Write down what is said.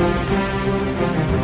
Música